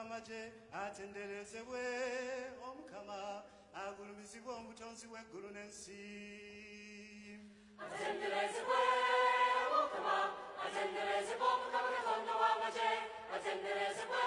w'amagye atenderezebwe omukama agulumizibwe omutonzi w'eggulu n'ensi. Atenderezebwe omukama atenderezebwe omukama katonda w'amagye atenderezebwe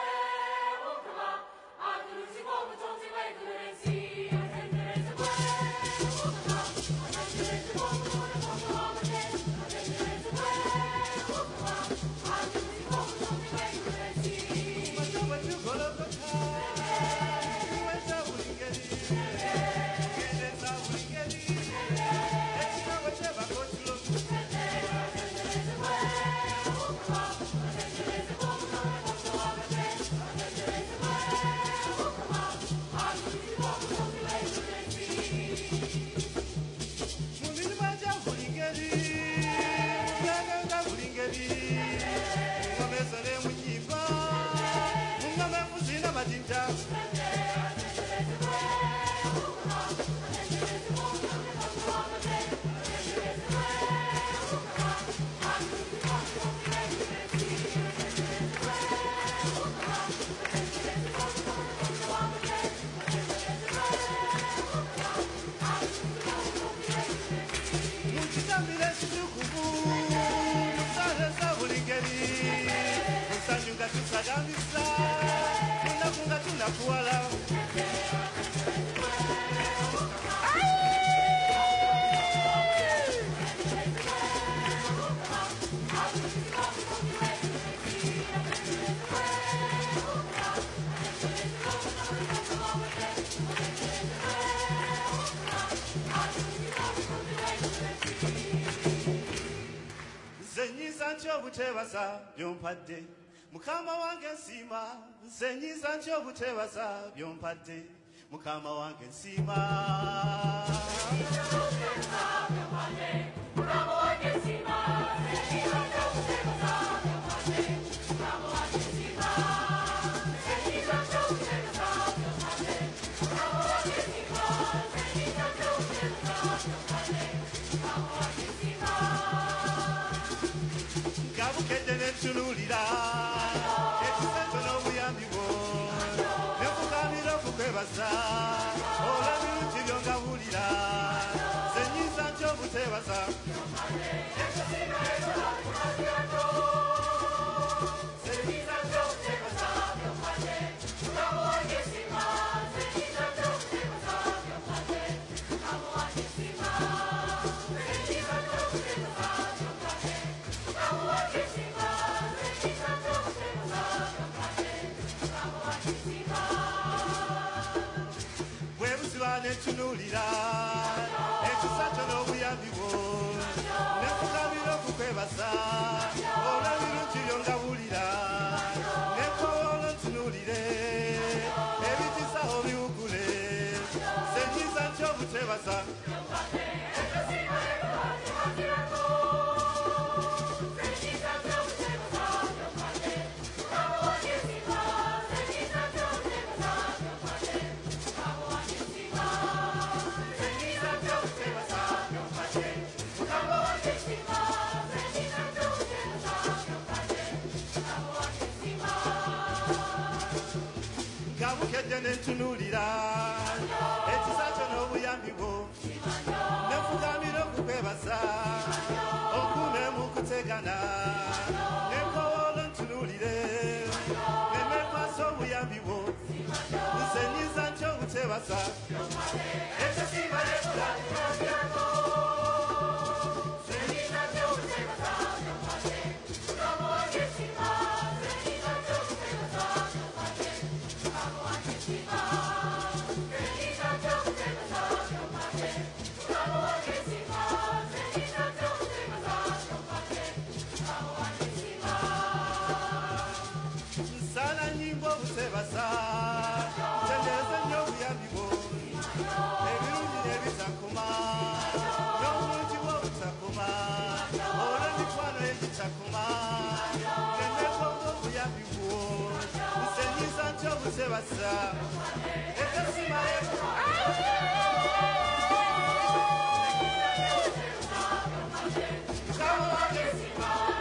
obuteebaza byompadde. Mukama wange nsiima nze nyiza ntya obuteebaza byompadde. Mukama wange nsiima nga bukedde nentunulira ekisato n'obuyambi bwo nefugamira okukwebaza okume mu kutegana nenkowoola ntunulire obuyambi bwo nsenyiza Come on,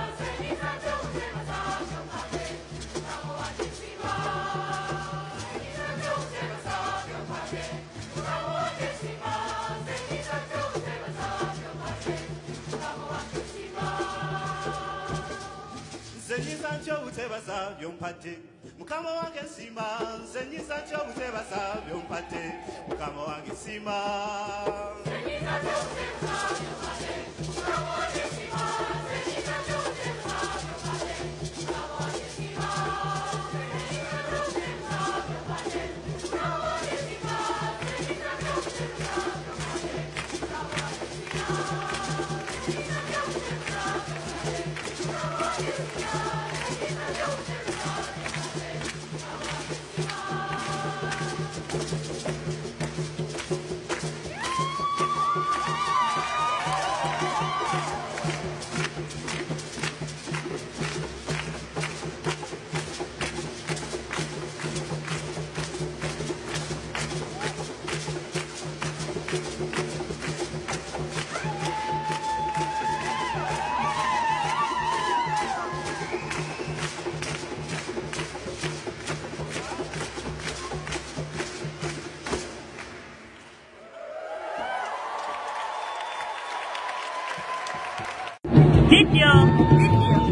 butebaza byompadde mukama wange nsima nze nyiza ntya byompadde mukama wange nsima Video. Video.